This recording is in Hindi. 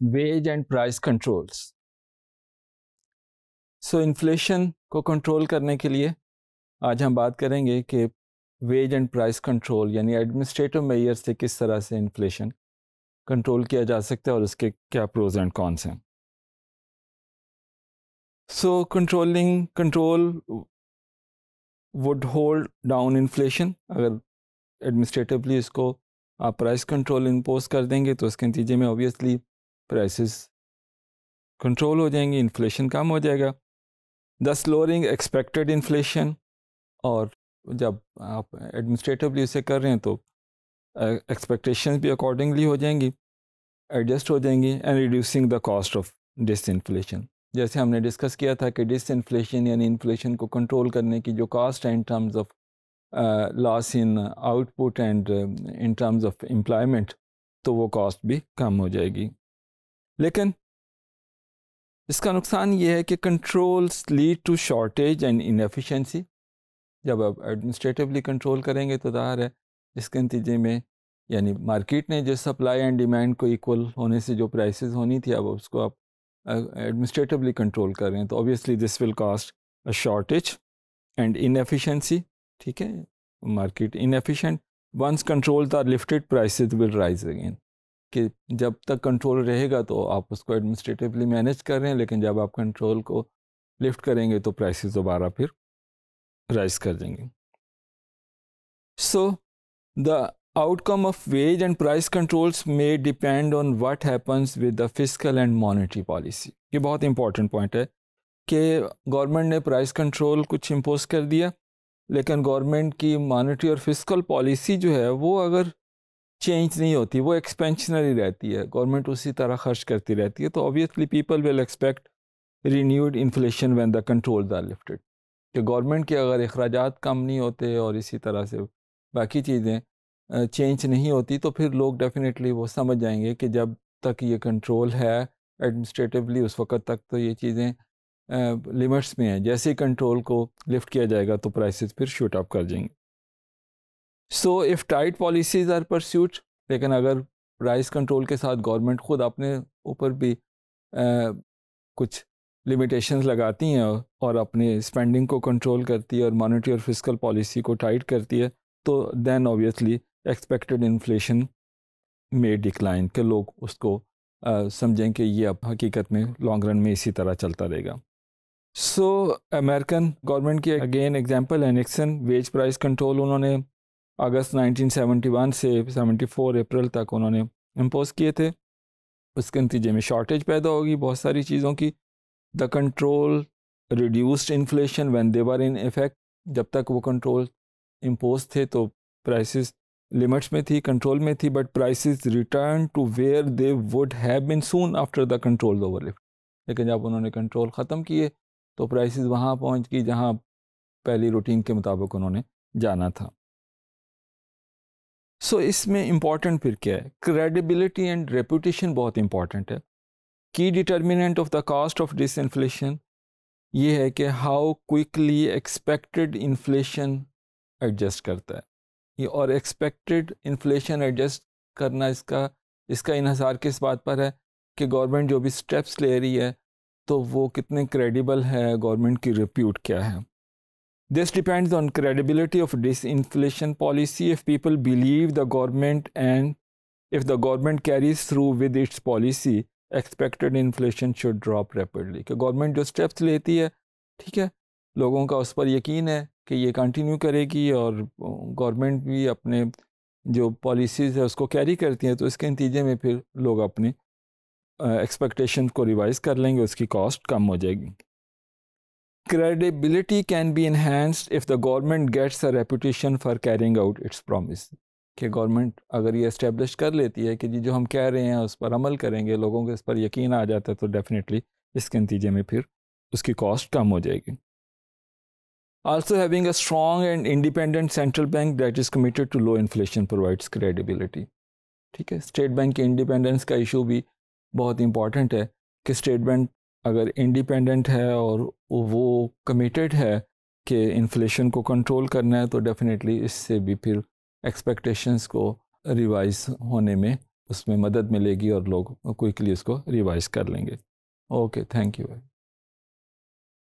Wage and price controls. So inflation को कंट्रोल करने के लिए आज हम बात करेंगे कि वेज एंड प्राइस कंट्रोल यानी एडमिनिस्ट्रेटिव मेयर से किस तरह से इन्फ्लेशन कंट्रोल किया जा सकता है और उसके क्या प्रोज एंड कॉन्स हैं। So controlling control would hold down inflation अगर एडमिनिस्ट्रेटिवली इसको आप प्राइस कंट्रोल इम्पोज कर देंगे तो उसके नतीजे में ऑब्वियसली प्राइसेस कंट्रोल हो जाएँगी इन्फ्लेशन कम हो जाएगा। द स्लोरिंग एक्सपेक्टेड इन्फ्लेशन और जब आप एडमिनिस्ट्रेटिवली इसे कर रहे हैं तो एक्सपेक्टेशंस भी अकॉर्डिंगली हो जाएँगी एडजस्ट हो जाएँगी and reducing the cost of disinflation जैसे हमने डिस्कस किया था कि डिस इन्फ्लेशन यानी इन्फ्लेशन को कंट्रोल करने की जो कास्ट है in terms of loss in output and in terms of employment तो वो कॉस्ट भी कम हो जाएगी। लेकिन इसका नुकसान ये है कि controls lead to shortage and inefficiency जब आप एडमिनिस्ट्रेटिवली कंट्रोल करेंगे तो ज़ाहिर है इसके नतीजे में, यानी मार्केट ने जो सप्लाई एंड डिमांड को इक्वल होने से जो प्राइसेस होनी थी, अब उसको आप एडमिनिस्ट्रेटिवली कंट्रोल कर रहे हैं तो obviously this will cost a shortage and inefficiency ठीक है? Market inefficient once control are lifted prices will rise again कि जब तक कंट्रोल रहेगा तो आप उसको एडमिनिस्ट्रेटिवली मैनेज कर रहे हैं, लेकिन जब आप कंट्रोल को लिफ्ट करेंगे तो प्राइसेस दोबारा फिर राइज कर देंगे। So the outcome of wage and price controls may depend on what happens with the physical and monetary policy ये बहुत इंपॉर्टेंट पॉइंट है कि गवर्नमेंट ने प्राइस कंट्रोल कुछ इम्पोज कर दिया, लेकिन गवर्नमेंट की मॉनेटरी और फ़िज़िकल पॉलिसी जो है, वो अगर चेंज नहीं होती, वो एक्सपेंशनरी रहती है। गवर्नमेंट उसी तरह खर्च करती रहती है तो obviously people will expect renewed inflation when the control are lifted कि गवर्नमेंट के अगर अखराज कम नहीं होते और इसी तरह से बाकी चीज़ें चेंज नहीं होती तो फिर लोग डेफिनेटली वो समझ जाएँगे कि जब तक ये कंट्रोल है एडमिनिस्ट्रेटिवली उस वक्त तक तो ये चीज़ें लिमिट्स में हैं। जैसे ही कंट्रोल को लिफ्ट किया जाएगा तो प्राइसेस फिर शूट अप कर जाएँगे। So if tight policies are pursuit लेकिन अगर प्राइस कंट्रोल के साथ गवर्नमेंट ख़ुद अपने ऊपर भी आ, कुछ लिमिटेशंस लगाती हैं और अपने स्पेंडिंग को कंट्रोल करती है और मॉनेटरी और फ़िज़िकल पॉलिसी को टाइट करती है तो देन ऑब्वियसली एक्सपेक्टेड इन्फ्लेशन में डिक्लाइन के लोग उसको समझें कि ये अब हकीकत में लॉन्ग रन में इसी तरह चलता रहेगा। सो अमेरिकन गवर्नमेंट की अगेन एग्जांपल है निक्सन वेज प्राइस कंट्रोल उन्होंने अगस्त 1971 से 74 अप्रैल तक उन्होंने इम्पोज किए थे। उसके नतीजे में शॉर्टेज पैदा होगी बहुत सारी चीज़ों की। The control reduced inflation when they were in effect जब तक वो कंट्रोल इम्पोज थे तो प्राइसेस लिमिट्स में थी कंट्रोल में थी but prices return to where they would have been soon after the control were lifted लेकिन जब उन्होंने कंट्रोल ख़त्म किए तो प्राइसेस वहाँ पहुँच गई जहाँ पहली रूटीन के मुताबिक उन्होंने जाना था। सो so, इसमें इंपॉर्टेंट फिर क्या है? क्रेडिबिलिटी एंड रेपुटेशन बहुत इंपॉर्टेंट है। की determinant of the cost of disinflation ये है कि how quickly expected inflation adjust करता है। ये और एक्सपेक्टेड इन्फ्लेशन एडजस्ट करना इसका इसका इहसार किस बात पर है? कि गवर्नमेंट जो भी स्टेप्स ले रही है तो वो कितने क्रेडिबल है गवर्नमेंट की रिप्यूट क्या है? This depends on credibility of disinflation policy if people believe the government and if the government carries through with its policy expected inflation should drop rapidly कि गवर्नमेंट जो स्टेप्स लेती है ठीक है लोगों का उस पर यकीन है कि ये कंटिन्यू करेगी और गवर्नमेंट भी अपने जो पॉलिसीज़ है उसको कैरी करती हैं तो इसके नतीजे में फिर लोग अपने एक्सपेक्टेशन को रिवाइज कर लेंगे उसकी कॉस्ट कम हो जाएगी credibility can be enhanced if the government gets a reputation for carrying out its promise कि गवर्नमेंट अगर ये इस्टेब्लिश कर लेती है कि जी जो हम कह रहे हैं, उस पर अमल करेंगे, लोगों को इस पर यकीन आ जाता है तो डेफिनेटली इसके नतीजे में फिर उसकी कॉस्ट कम हो जाएगी। Also having a strong and independent central bank that is committed to low inflation provides credibility ठीक है? स्टेट बैंक के इंडिपेंडेंस का इशू भी बहुत इंपॉर्टेंट है कि स्टेट बैंक अगर इंडिपेंडेंट है और वो कमिटेड है कि इन्फ्लेशन को कंट्रोल करना है तो डेफिनेटली इससे भी फिर एक्सपेक्टेशंस को रिवाइज होने में उसमें मदद मिलेगी और लोग क्विकली उसको रिवाइज कर लेंगे। Okay thank you